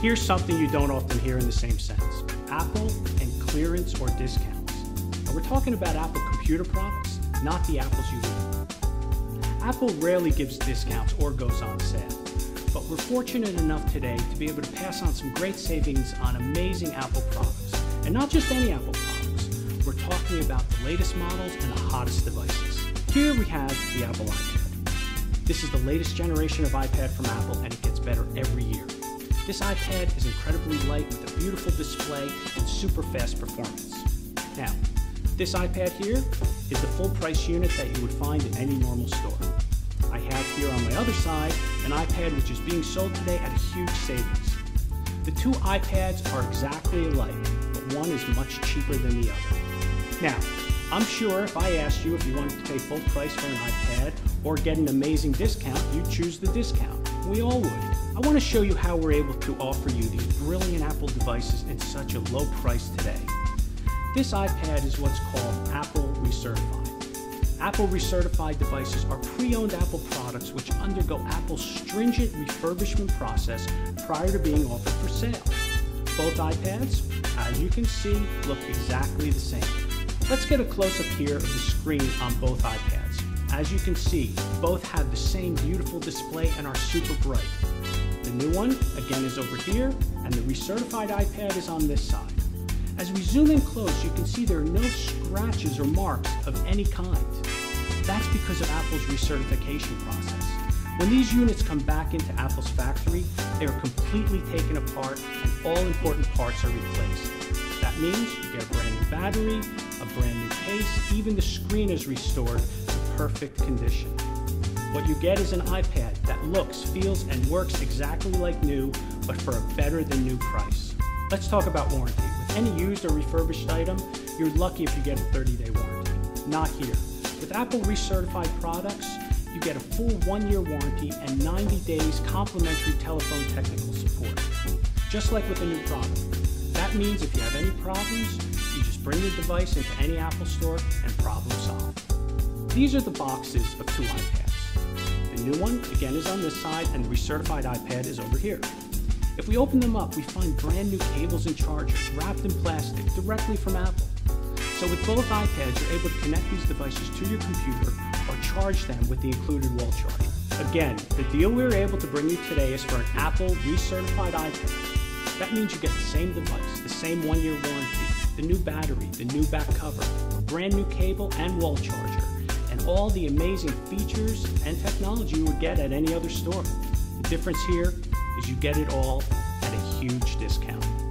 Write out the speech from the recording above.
Here's something you don't often hear in the same sense Apple and clearance or discounts. Now, we're talking about Apple computer products, not the apples you eat. Apple rarely gives discounts or goes on sale, but we're fortunate enough today to be able to pass on some great savings on amazing Apple products. And not just any Apple products, we're talking about the latest models and the hottest devices. Here we have the Apple iPad. This is the latest generation of iPad from Apple and it gets. This iPad is incredibly light with a beautiful display and super fast performance. Now, this iPad here is the full price unit that you would find in any normal store. I have here on my other side an iPad which is being sold today at a huge savings. The two iPads are exactly alike, but one is much cheaper than the other. Now, I'm sure if I asked you if you wanted to pay full price for an iPad or get an amazing discount, you'd choose the discount. We all would. I want to show you how we're able to offer you these brilliant Apple devices at such a low price today. This iPad is what's called Apple Recertified. Apple Recertified devices are pre-owned Apple products which undergo Apple's stringent refurbishment process prior to being offered for sale. Both iPads, as you can see, look exactly the same. Let's get a close-up here of the screen on both iPads. As you can see, both have the same beautiful display and are super bright. The new one, again, is over here, and the recertified iPad is on this side. As we zoom in close, you can see there are no scratches or marks of any kind. That's because of Apple's recertification process. When these units come back into Apple's factory, they are completely taken apart and all important parts are replaced. That means you get a brand new battery, a brand new case, even the screen is restored to perfect condition. What you get is an iPad that looks, feels, and works exactly like new, but for a better than new price. Let's talk about warranty. With any used or refurbished item, you're lucky if you get a 30 day warranty. Not here. With Apple recertified products, you get a full one year warranty and 90 days complimentary telephone technical support. Just like with a new product. That means if you have any problems, you just bring your device into any Apple store and problem solve. These are the boxes of two iPads. The new one, again, is on this side, and the recertified iPad is over here. If we open them up, we find brand new cables and chargers wrapped in plastic directly from Apple. So with both iPads, you're able to connect these devices to your computer or charge them with the included wall charger. Again, the deal we are able to bring you today is for an Apple recertified iPad. That means you get the same device, the same one-year warranty, the new battery, the new back cover, a brand new cable and wall charger, all the amazing features and technology you would get at any other store. The difference here is you get it all at a huge discount.